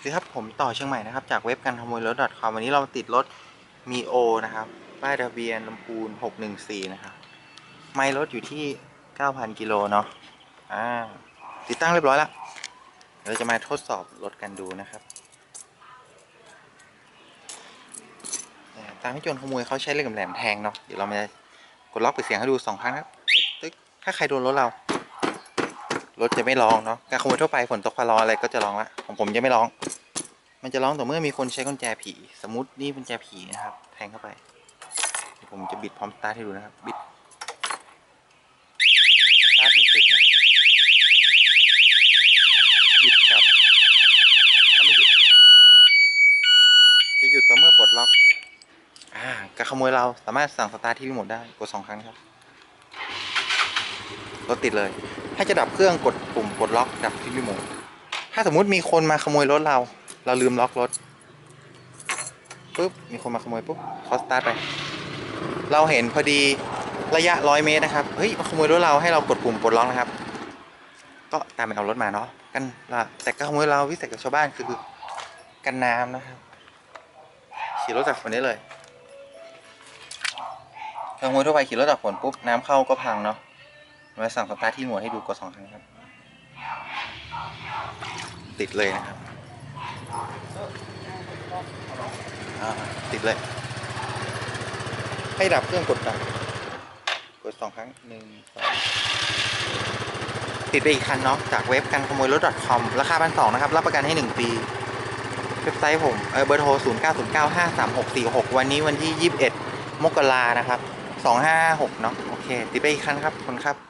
สวัสดีครับผมต่อเชียงใหม่นะครับ จากเว็บการขโมยรถ .com วันนี้เราติดรถมีโอนะครับป้ายทะเบียนลำพูน 614 นะครับ ไมล์รถอยู่ที่ 9,000 กิโลเนาะอ่าติดตั้งเรียบร้อยแล้ว เราจะมาทดสอบรถกันดูนะครับตามที่โจรขโมยเขาใช้เหล็กแหลมแทงเนาะเดี๋ยวเรามากดล็อกปิดเสียงให้ดูสองครั้งครับถ้าใครโดนรถเรา รถจะไม่ร้องเนาะกันขโมยทั่วไปฝนตกฟ้าร้องอะไรก็จะร้องละของผมจะไม่ร้อง มันจะร้องต่อเมื่อมีคนใช้กุญแจผี สมมตินี่กุญแจผีนะครับ แทงเข้าไปเดี๋ยวผมจะบิดพร้อมสตาร์ทให้ดูนะครับ บิดสตาร์ทไม่ติดนะครับบิดกลับก็ไม่หยุดจะหยุดต่อเมื่อปลดล็อกอ่ากันขโมยเราสามารถสั่งสตาร์ทที่รีโมทได้กดสองครั้งครับรถติดเลย ถ้าจะดับเครื่องกดปุ่มกดล็อกดับที่รีโมทถ้าสมมุติมีคนมาขโมยรถเรา เราลืมล็อกรถปุ๊บมีคนมาขโมยปุ๊บเขาสตาร์ทไป เราเห็นพอดีระยะร้อยเมตรนะครับเฮ้ยมาขโมยรถเราให้เรากดปุ่มปลดล็อกนะครับ ก็ตามไปเอารถมาเนาะกันละแต่การขโมยเราวิเศษกับชาวบ้านคือกันน้ำนะครับขี่รถจากฝนได้เลยขโมยทั่วไปขี่รถจากฝนปุ๊บน้ำเข้าก็พังเนาะ มาสั่งสตาร์ทที่รีโมทให้ดูกดสองครั้งครับ ติดเลยนะครับติดเลย ให้ดับเครื่องกดดับกดสองครั้งหนึ่งสองติดไปอีกคันเนาะจากเว็บการขโมยรถ .com ราคาพันสองนะครับ รับประกันให้หนึ่งปี เว็บไซต์ผมเเบอร์โทร 0 9 0 9 5 3 6 4 6 วันนี้วันที่ 21 มกรานะครับ 256เนาะโอเค ติดไปอีกคันครับขอบคุณครับ